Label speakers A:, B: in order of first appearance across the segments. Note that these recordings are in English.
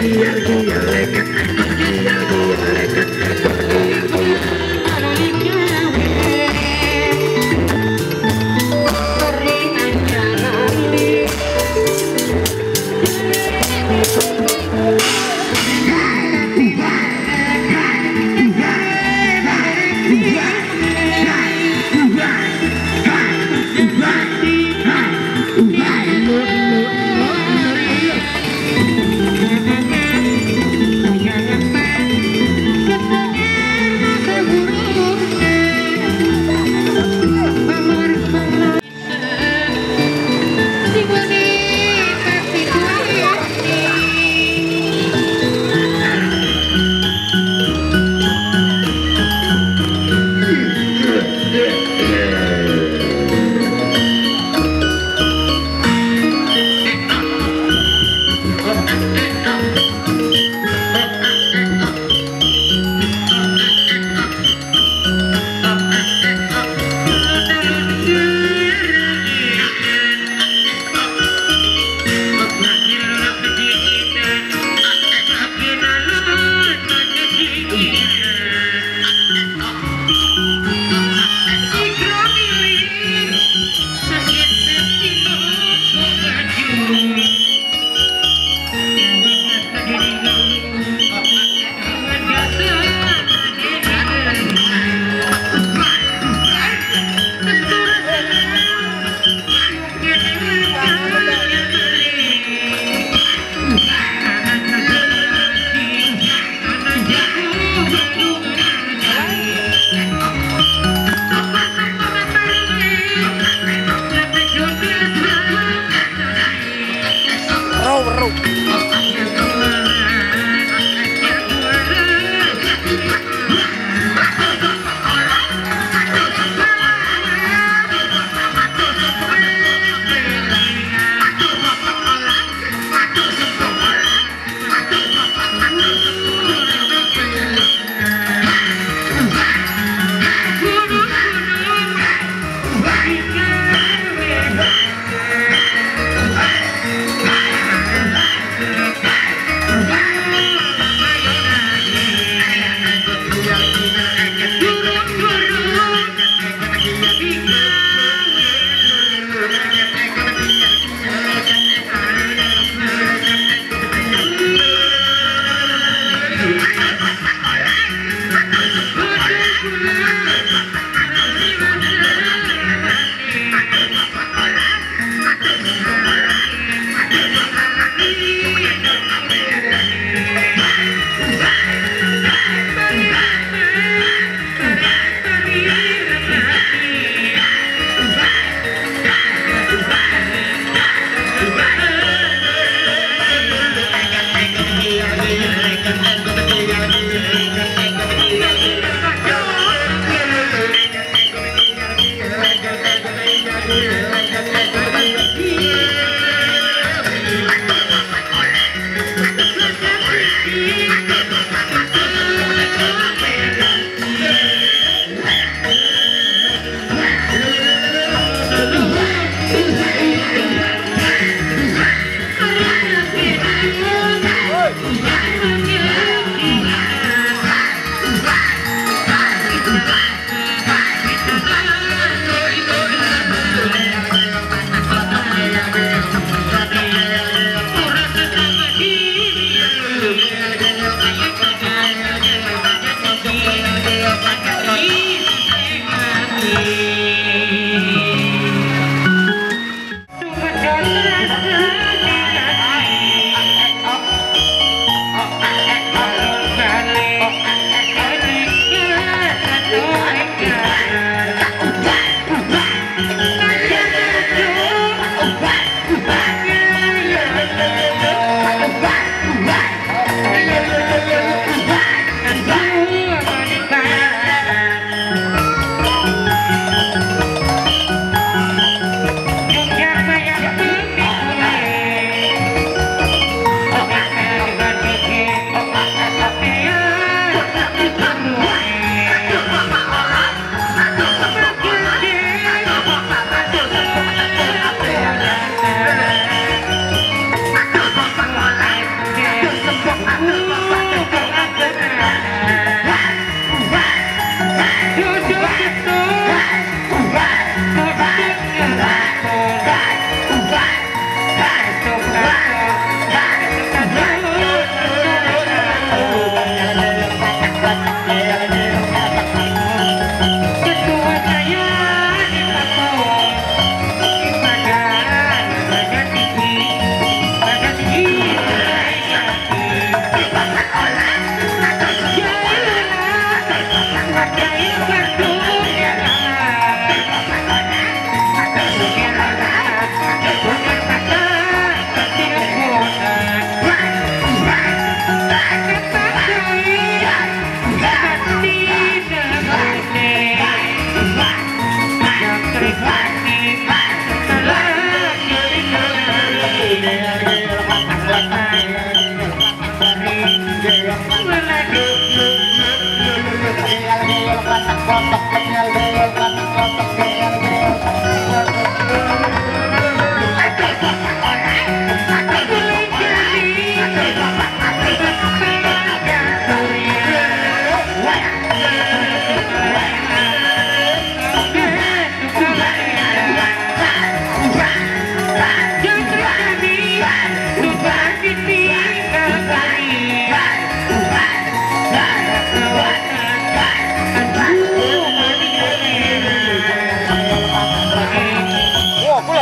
A: Yeah. Just, just, just,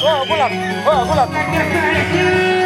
A: 不好过了，不好过了。